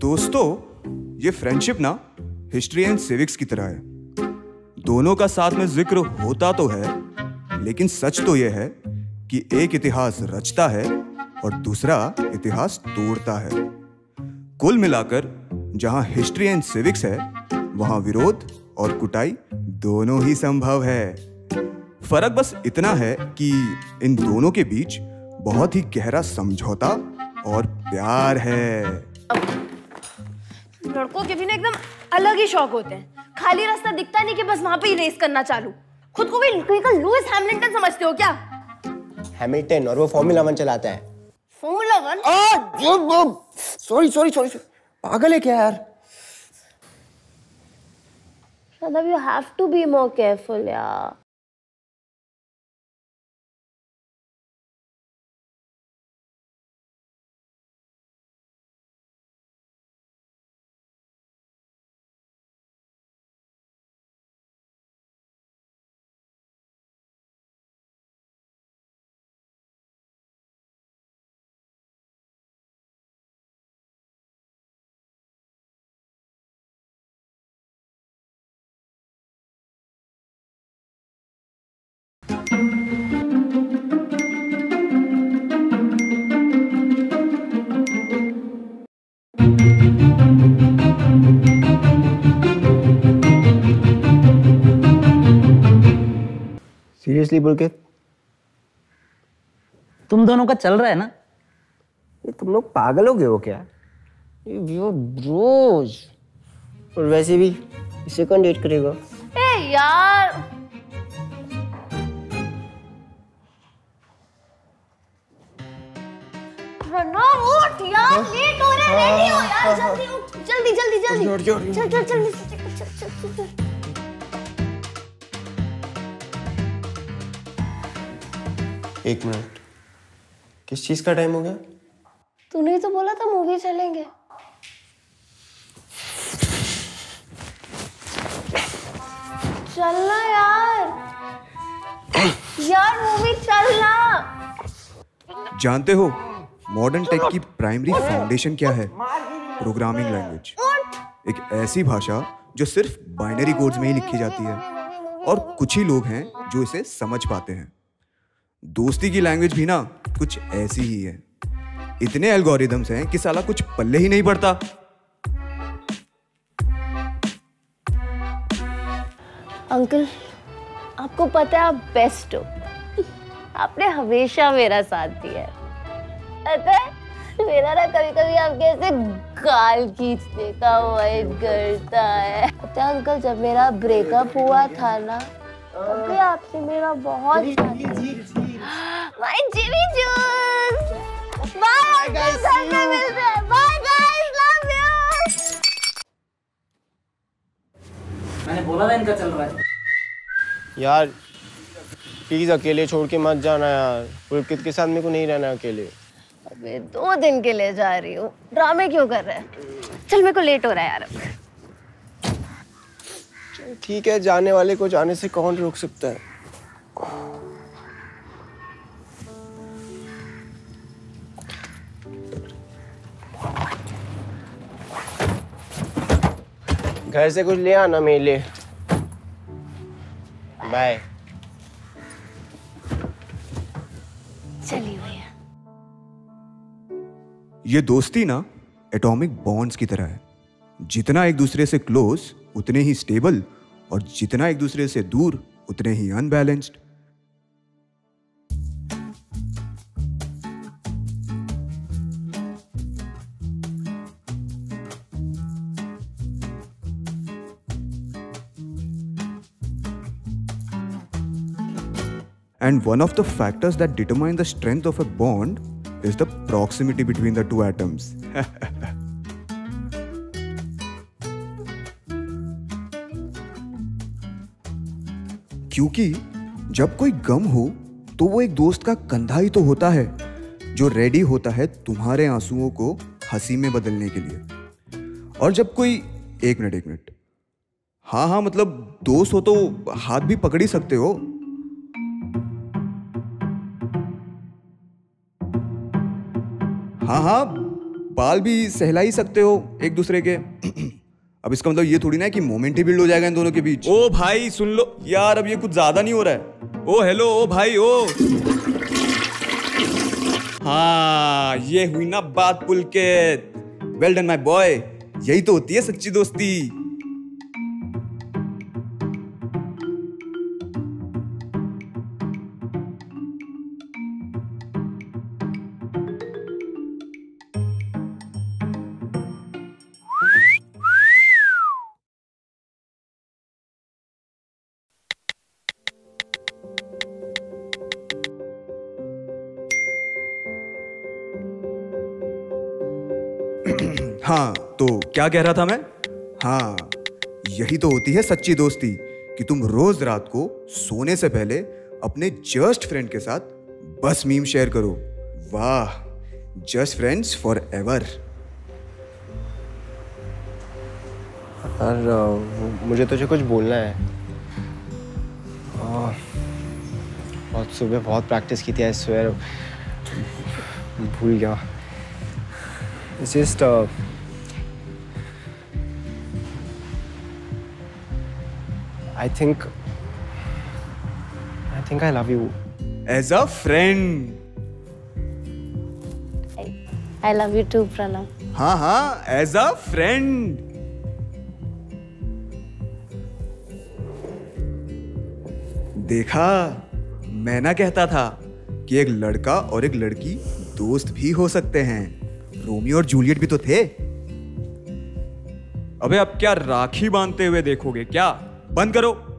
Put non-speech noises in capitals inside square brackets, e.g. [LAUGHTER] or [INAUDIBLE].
दोस्तों, ये फ्रेंडशिप ना हिस्ट्री एंड सिविक्स की तरह है। दोनों का साथ में ज़िक्र होता तो है, लेकिन सच तो यह है कि एक इतिहास रचता है और दूसरा इतिहास तोड़ता है। कुल मिलाकर, जहाँ हिस्ट्री एंड सिविक्स है, वहाँ विरोध और कुटाई दोनों ही संभव है। फ़र्क बस इतना है कि इन दोनों के बीच बहुत ही गहरा समझौता और प्यार है। लड़कों के भी ना एकदम अलग ही शौक होते हैं। खाली रास्ता दिखता नहीं कि बस वहाँ पे ही रेस करना चालू। खुद को भी कोई का लुइस हैमिल्टन समझते हो क्या? हैमिल्टन और वो फॉर्मूला वन चलाता है। Formula one sorry sorry sorry पागल है क्या यार? Shadav, you have to be more careful, yeah. Seriously बोल के तुम दोनों का चल रहा है ना? ये तुम लोग पागल हो गए हो क्या? ये रोज। और वैसे भी इसे कौन डेट करेगा? ए यार प्रणव उठ यार लेट हो रहा है। रेडी हो यार जल्दी उठ जल्दी जल्दी जल्दी। चल चल चल चल चल चल एक मिनट। किस चीज़ का टाइम हो गया? तूने तो बोला था मूवी चलेंगे। चलना यार। [CLEARS THROAT] यार मूवी चलना। जानते हो? मॉडर्न टेक की प्राइमरी फाउंडेशन क्या है? प्रोग्रामिंग लैंग्वेज एक ऐसी भाषा जो सिर्फ़ बाइनरी कोड्स में ही लिखी जाती है। और कुछ ही लोग हैं जो इसे समझ पाते हैं। दोस्ती की लैंग्वेज भी ना कुछ ऐसी ही है। इतने एल्गोरिदम्स हैं कि साला कुछ पल्ले ही नहीं पड़ता। अंकल आपको पता है आप बेस्ट हो। आपने हमेशा मेरा साथ दिया है। पता है? मेरा ना कभी कभी आपके ऐसे गाल खींचने का मन करता है। पता अंकल जब मेरा ब्रेकअप हुआ था ना तब भी आपने मेरा बहुत माय जिमी जूस बाय मिलते हैं। बाय गाइस लव यू मैंने बोला था इनका चल रहा है। यार प्लीज़ अकेले छोड़ के मत जाना यार। पुलकित के साथ मेरे को नहीं रहना अकेले। अबे दो दिन के लिए जा रही हूँ। ड्रामे क्यों कर रहे हैं? चल मेरे को लेट हो रहा है यार ठीक है जाने वाले को जाने से कौन रोक सकता है? घर से कुछ ले आना मेरे लिए बाय चलिए भैया। ये दोस्ती ना एटॉमिक बॉन्ड्स की तरह है। जितना एक दूसरे से क्लोज उतने ही स्टेबल और जितना एक दूसरे से दूर, उतने ही unbalanced And one of the factors that determine the strength of a bond is the proximity between the two atoms. [LAUGHS] क्योंकि जब कोई गम हो तो वो एक दोस्त का कंधा ही तो होता है, जो रेडी होता है तुम्हारे आंसुओं को हँसी में बदलने के लिए और जब कोई, एक मिनट एक मिनट हाँ हाँ मतलब दोस्त हो तो हाथ भी पकड़ ही सकते हो हाँ हाँ बाल भी सहला ही सकते हो एक दूसरे के। [CLEARS THROAT] अब इसका मतलब ये थोड़ी ना है कि मोमेंट ही बिल्ड हो जाएगा इन दोनों के बीच। ओ भाई, सुन लो। यार, अब ये कुछ ज़्यादा नहीं हो रहा है। ओ, हेलो, ओ भाई, ओ। हाँ ये हुई ना बात Pulkit. Well done my boy यही तो होती है सच्ची दोस्ती। हाँ तो क्या कह रहा था मैं? हाँ यही तो होती है सच्ची दोस्ती कि तुम रोज रात को सोने से पहले अपने जस्ट फ्रेंड के साथ बस मीम शेयर करो। वाह जस्ट फ्रेंड्स फॉर एवर मुझे तुझे कुछ बोलना है। बहुत सुबह बहुत प्रैक्टिस की थी आई स्वेयर भूल गया। It's just I think I think I love you as a friend I love you too Pranav हाँ हाँ एज अ फ्रेंड देखा मैं ना कहता था कि एक लड़का और एक लड़की दोस्त भी हो सकते हैं। रोमियो और जूलियट भी तो थे। अबे अब क्या राखी बांधते हुए देखोगे क्या? बंद करो।